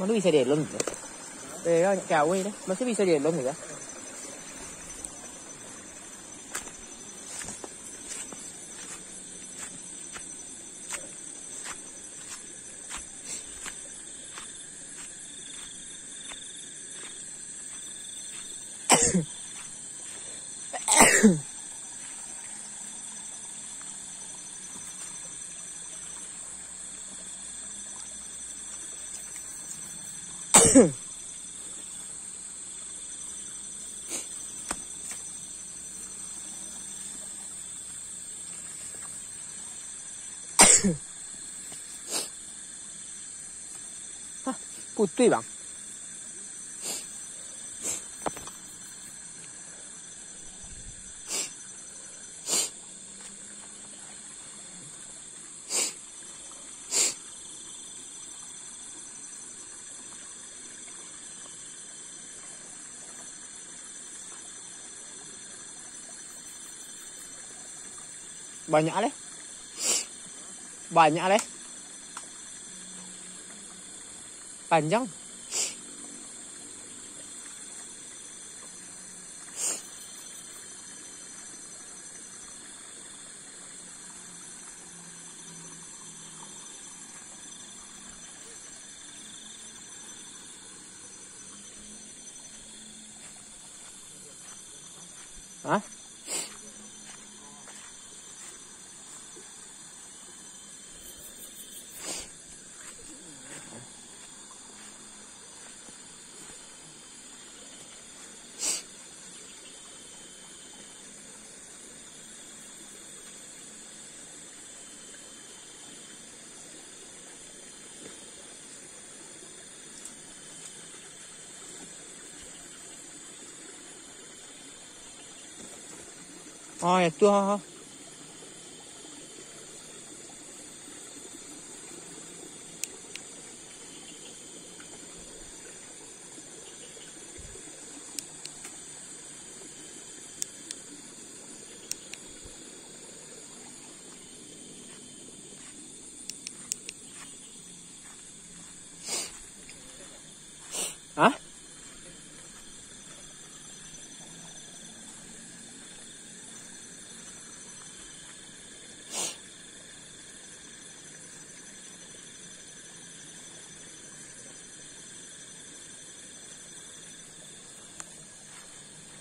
Mana bisa dia lon? Eh, kan kawin dah. Masih bisa dia lon ke? 不对吧？banyak deh banyak deh panjang Hah? 哎呀对好好。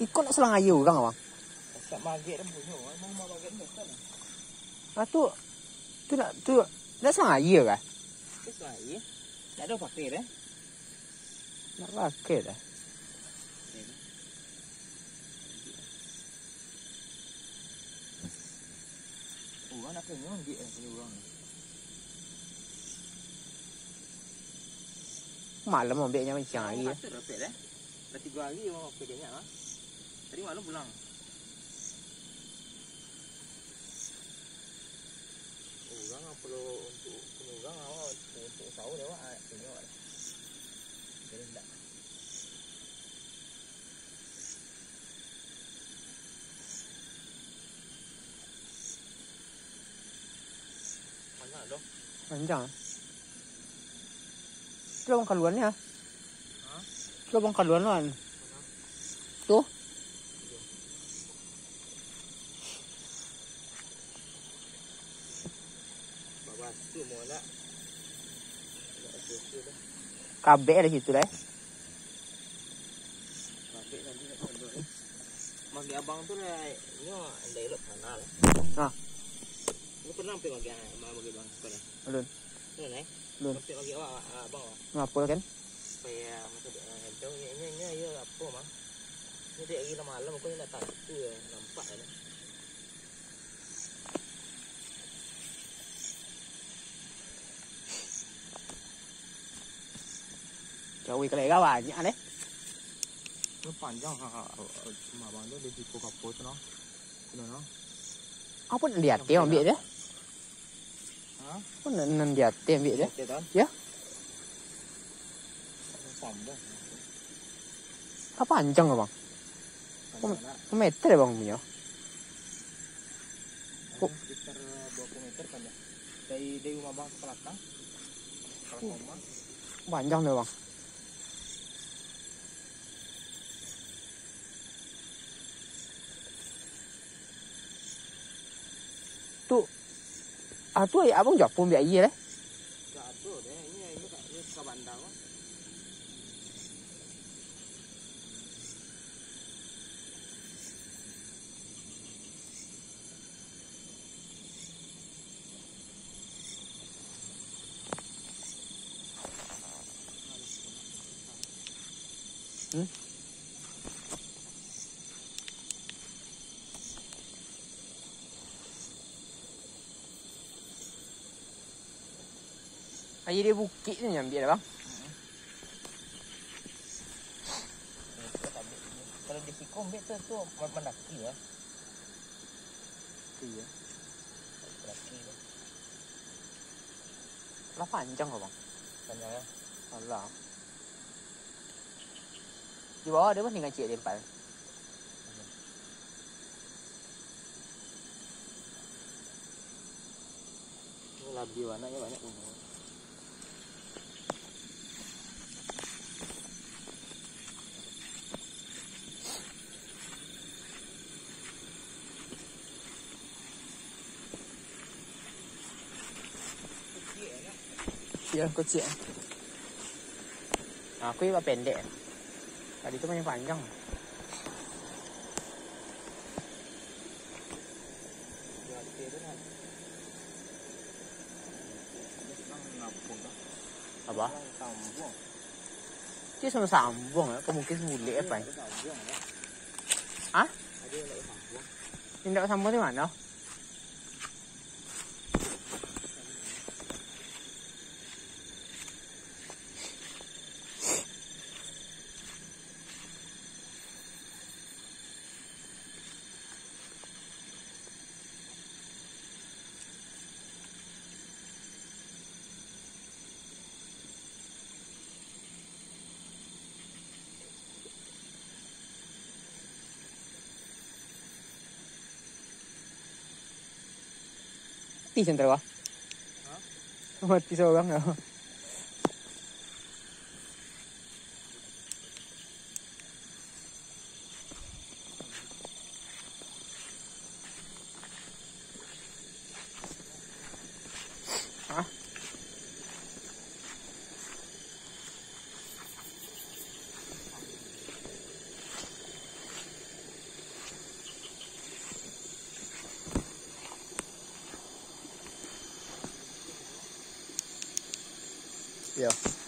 Ikut nak selang air orang abang. Tak bagi rembunyo. Memang mau bagi rembunyo kan. Ah tu. Tu nak tu nak selang air lah. ke? Selang air. Tak ada pakai eh. Nak pakai dah. Oh, orang nak kena ambil eh punya orang ni. Malam ambilnya macam oh, air. Masa dah pek dah. Dah tiga hari orang pek dia ni. Tadi malam pulang. Orang apa perlu untuk orang awak untuk tahu dia awak tengok. Jadi tak. Banyak dah. Panjang. Tu abang kaluan ni ha? Ha? Tu abang kaluan kan? Tu? Babas tu mau nak. Nak susu dah. Kabeh ada situ dah. Kena ni. Magi abang tu dah ni anda elok sana lah. Ha. Ni pernah pergi magi mak magi bang pernah. Belum. Pernah eh? Belum. Pergi magi awak ah, abang. Ngapa kan? Supaya macam tu ni ni ni ya apa mah. Ni dia lagi malam aku nak tak tu ya nampak kan. Jauh ke lega banyak deh. Ni panjang ha ha cuma abang tu dia di kapo tu no. Tu no. Apa nak dia teh ambil dia? Ha? Apa nak nan dia teh ambil dia? Okey tak? Ya. Faham dah. Apa panjang abang? Panjang nak. Berapa meter abang punya? Oh. Sekitar 20 meter kan ya. Dari dari rumah abang ke belakang. Kalau rumah Panjang tuh bang. Tu à tu ya abang jawab pun biar iya leh Hmm? Saya dia bukit ni ambil dah bang. Kalau dia sikong ambil tu tu mendaki lah. Okey ya. Mendaki ya. lah. Lah panjang ke bang? Panjang ya. Alah. Di bawah ada pun dengan cik lempar. Lebih warnanya banyak umur. Iya có chuyện à quý bà bền đệ banyak đi Berarti itu kan. nhau ngapung dah. Apa? Bang sao Dia sama sambung ya. Kemungkin cái apa ya? Sambung ya. Hah? Ada yang nak sambung. thế sambung đâu Mati sentro ba? Huh? Mati sa ugang na. Yeah.